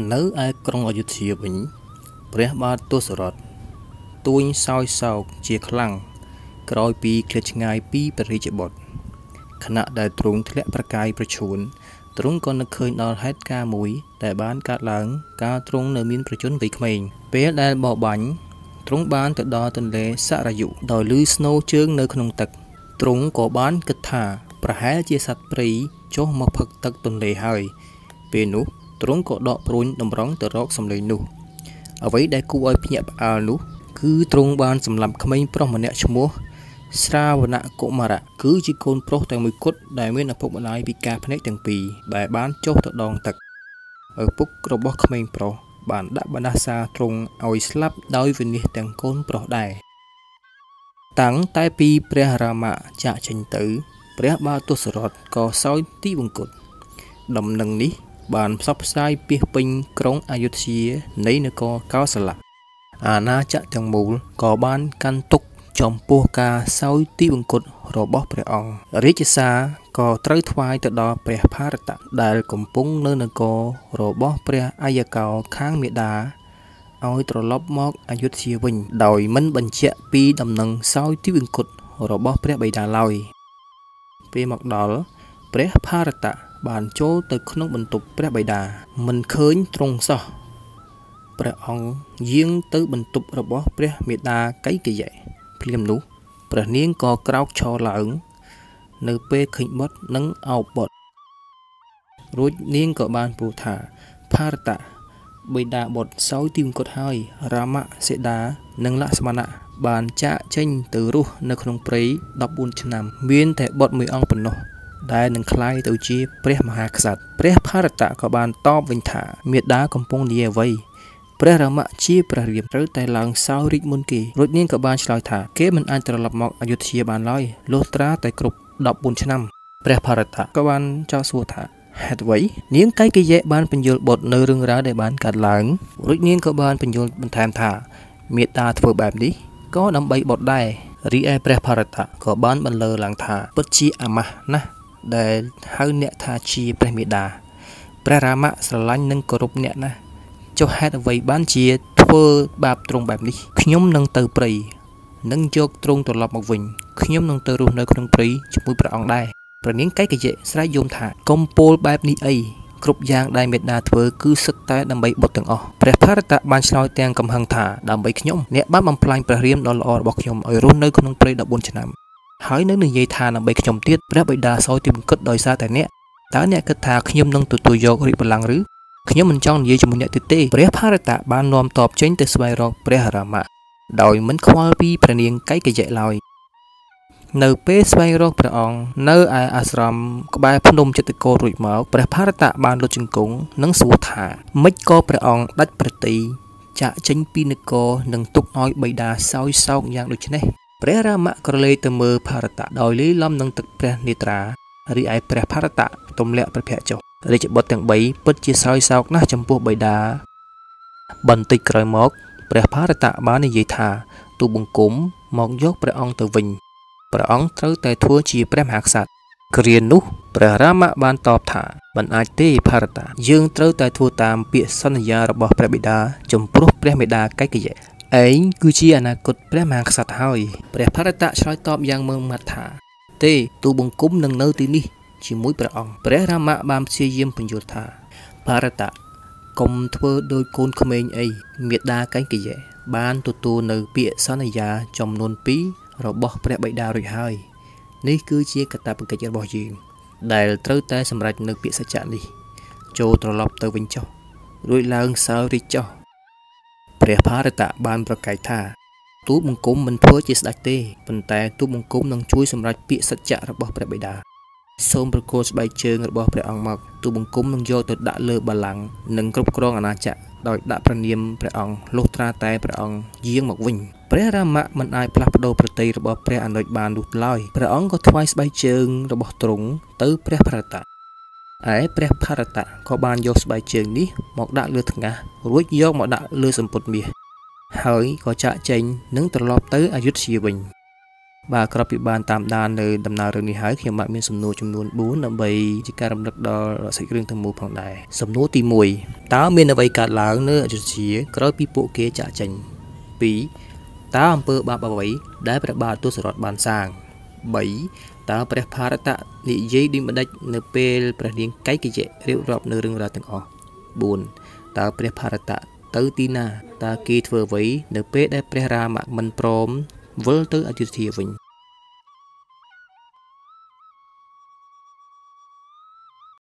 នៅឯក្រុងអយុធ្យាវិញ ព្រះបាទទសរថទួញសោយសោកជាខ្លាំងក្រោយពីឃ្លាតឆ្ងាយពីព្រះរាជបុត្រខណៈដែលទ្រង់ធ្លាក់ប្រកាយប្រឈួនទ្រង់ក៏នឹកឃើញដល់ហេតុការណ៍មួយដែលបានកើតឡើងកាលទ្រង់នៅមានប្រជញ្ញវ័យក្មេងពេលដែលបបាញ់ទ្រង់បានទៅដល់ទន្លេសរយុដោយលឺស្នូជើងនៅក្នុងទឹកទ្រង់ក៏បានគិតថា ប្រហែលជាសត្វព្រៃចុះមកផឹកទឹកទន្លេហើយ ពេលនោះ ទ្រង់ក៏ដកព្រួញតម្រង់ទៅរកសំឡេងនោះអ្វីដែលគួរឲ្យភ្ញាក់ផ្អើលនោះ គឺទ្រង់បានសម្លាប់ក្មេងប្រុសម្នាក់ឈ្មោះស្រាវណៈកុមារៈគឺជាកូនប្រុសតែមួយគត់ដែលមានឪពុកម្ដាយពិការភ្នែកទាំងពីរដែលបានចុះទៅដងទឹកឪពុករបស់ក្មេងប្រុសបានដាក់បណ្ដាសាទ្រង់ឲ្យស្លាប់ដោយវិនិច្ឆ័យទាំងកូនប្រុសដែរតាំងតែពីព្រះរាមៈចាក់ចេញទៅ ព្រះបាទទសរថក៏សោយទីបង្គត់ដំណឹងនេះ បានផ្សព្វផ្សាយពាសពេញក្រុងអយុធ្យានៃនគរកោសលៈអាណាចក្រទាំងមូលក៏បានកាន់ទុកចំពោះការសោយទីបង្គត់របស់ព្រះអង្គរាជសារក៏ត្រូវថ្វាយទៅដល់ព្រះ ಭಾ រតៈដែលកំពុងនៅនគររបស់ព្រះអាយកោខាងមេដាឲ្យត្រឡប់មកអយុធ្យាវិញ ដោយមិនបញ្ជាក់ពីដំណឹងសោយទីបង្គត់របស់ព្រះបិតាឡើយពេលមកដល់ព្រះ ಭಾ រតៈ បានចូលទៅក្នុងបន្ទប់ព្រះបិតាមិនឃើញទ្រង់សោះព្រះអង្គយាងទៅបន្ទប់របស់ព្រះមេដាកៃកយៈភ្លាមនោះព្រះនាងក៏ក្រោកឈរឡើង នៅពេលឃើញបុត្រនិងអោបបុត្ររួចនាងក៏បានពោលថាផារតៈបិតាបុត្រសោយទីមង្គតហើយរាមសេដានិងលក្ស្មណៈបានចាកចេញទៅរស់នៅក្នុងព្រៃ14ឆ្នាំ មានតែបុត្រមួយអង្គប៉ុណ្ណោះ ដែលនឹងคล้ายទៅជាព្រះមហាក្សត្រព្រះផារតៈក៏បានតបវិញថាមេដាកំពុងនិយាយអ្វីព្រះរាមៈជាព្រះរាមត្រូវតែឡើងសោយរាជមុនគេរួចនាងក៏បានឆ្លើយថាគេមិនអាចត្រឡប់មកអយុធ្យាបានឡើយលុះត្រាតែគ្រប់14ឆ្នាំព្រះផារតៈក៏បានចោទសួរថាហេតុអ្វីនាងកៃកយៈបានបញ្យល់បុតនៅរឿងរ៉ាវដែលបានកើតឡើងរួចនាងក៏បានបញ្យល់បន្ថែមថាមេត្តាធ្វើបែបនេះក៏ដើម្បីបុតដែររីឯព្រះផារតៈក៏បានបន្លឺឡើងថាពិតជាអាម៉ាស់ណាស់ ដែលហៅអ្នកថាជាព្រះមេដាព្រះរាមៈស្រឡាញ់និងគោរពអ្នកណាស់ចុះហេតុអ្វីបានជាធ្វើបាបទ្រង់បែបនេះខ្ញុំនឹងទៅព្រៃនឹងយកទ្រង់ត្រឡប់មកវិញខ្ញុំនឹងទៅរស់នៅក្នុងព្រៃជាមួយព្រះអង្គដែរព្រះនាងកៃកយៈស្រែកយំថាកុំពោលបែបនេះអីគ្រប់យ៉ាងដែលមេដាធ្វើគឺសឹកតែដើម្បីបុតទាំងអស់ព្រះ ഭാ រតៈបានឆ្លើយទាំងកំហឹងថាដើម្បីខ្ញុំអ្នកបានបំផ្លាញព្រះរាមដ៏ល្អរបស់ខ្ញុំឲ្យរស់នៅក្នុងព្រៃ14ឆ្នាំ ហើយនៅនិយាយថាដើម្បីខ្ញុំទៀតព្រះបិតាសោយទីបង្គត់ដោយសារតែអ្នកតើអ្នកគិតថាខ្ញុំនឹងទទួលយករាជបល្ល័ង្កឬខ្ញុំមិនចង់និយាយជាមួយអ្នកទៀតទេព្រះផារតៈបាននាំតបចេញទៅស្វែងរកព្រះរាមៈដោយមិនខ្វល់ពីព្រះនាងកៃកយៈឡើយនៅពេលស្វែងរកព្រះអង្គនៅឯអាស្រមក្បែរភ្នំចិត្តកោរួចមកព្រះផារតៈបានលុតជង្គង់និងសួរថាម៉េចក៏ព្រះអង្គដាច់ប្រតិចាក់ចេញពីនគរនិងទុកឲ្យបិតាសោយសោកយ៉ាងដូចនេះ ព្រះរាមៈក្រឡេកទៅមើលផារតៈដោយលីលំនឹងទឹកព្រះនេត្រារីឯព្រះផារតៈទម្លាក់ព្រះភ័ក្រចុះរាជបុត្រទាំង3ពិតជាសោយសោកណាស់ចំពោះបិតាបន្តិចក្រោយមក ព្រះផារតៈបាននិយាយថាទូបង្គំមកយកព្រះអង្គទៅវិញព្រះអង្គត្រូវតែធ្វើជាព្រះមហាក្សត្រគ្រានោះព្រះរាមៈបានតបថាមិនអាចទេផារតៈយើងត្រូវតែធ្វើតាមពាក្យសន្យារបស់ព្រះបិតាចំពោះព្រះមេដាកៃកយៈ ឯងគឺជាអនាគតព្រះមហាក្សត្រហើយព្រះផារតៈឆ្លើយតបយ៉ាងមើងម៉ាត់ថា ទេទូបង្គំនឹងនៅទីនេះជាមួយព្រះអង្គព្រះរាមៈបានព្យាយាមបញ្យល់ថាបារតៈកុំធ្វើដោយកូនក្មេងអីមេដាកៃកយៈបានទទួលនៅពាក្យសន្យាចំនួន2របស់ព្រះបិតារួចហើយនេះគឺជាកតាបកិច្ចរបស់យើងដែលត្រូវតែសម្រេចនៅពាក្យសច្ចៈនេះ ចូលត្រឡប់ទៅវិញចុះរួចឡើងសើរីចុះ ព្រះ ಭಾ រតៈបានប្រកែកថាទូបង្គំមិនធ្វើជាស្ដេចទេប៉ុន្តែទូបង្គំនឹងជួយសម្រេចពាក្យសច្ចៈរបស់ព្រះបិតាសូមប្រគល់ស្បែកជើងរបស់ព្រះអង្គមកទូបង្គំនឹងយកទៅដាក់លើបល្ល័ង្កនិងគ្រប់គ្រងអាណាចក្រដោយដាក់ព្រះនាមព្រះអង្គលុះត្រាតែព្រះអង្គយាងមកវិញព្រះរាមៈមិនអាចផ្លាស់ប្ដូរប្រតិយរបស់ព្រះអនុជបាននោះឡើយព្រះអង្គក៏ថ្វាយស្បែកជើងរបស់ទ្រង់ទៅព្រះភរតៈ ឯព្រះភរតៈក៏បានយកស្បែកជើងនេះមកដាក់លើថ្ងាសរួចយកមកដាក់លើសម្ពុតមាសហើយក៏ចាក់ចេញនិងត្រឡប់ទៅអយុធ្យាវិញបាទក្រោយពីបានតាមដាននៅដំណើររឿងនេះហើយខ្ញុំបាទមានសំណួរចំនួន4ដើម្បីជាការរំលឹកដល់សាច់រឿងទាំងមូលផងដែរសំណួរទី1តើមានអ្វីកើតឡើងនៅអយុធ្យាក្រោយពីពួកគេចាក់ចេញ2តើអំពើបាបអ្វីដែលព្រះបាទទសរថបានសាង3 តើព្រះ ಭಾ រតនិយាយដូចម្ដេចនៅពេលព្រះនាងកៃកយៈរៀបរាប់នៅរឿងរ៉ាវទាំងអស់4តើព្រះ ಭಾ រតទៅទីណាតើគេធ្វើអ្វីនៅពេលដែលព្រះរាមមិនព្រមវិលទៅអយុធ្យាវិញ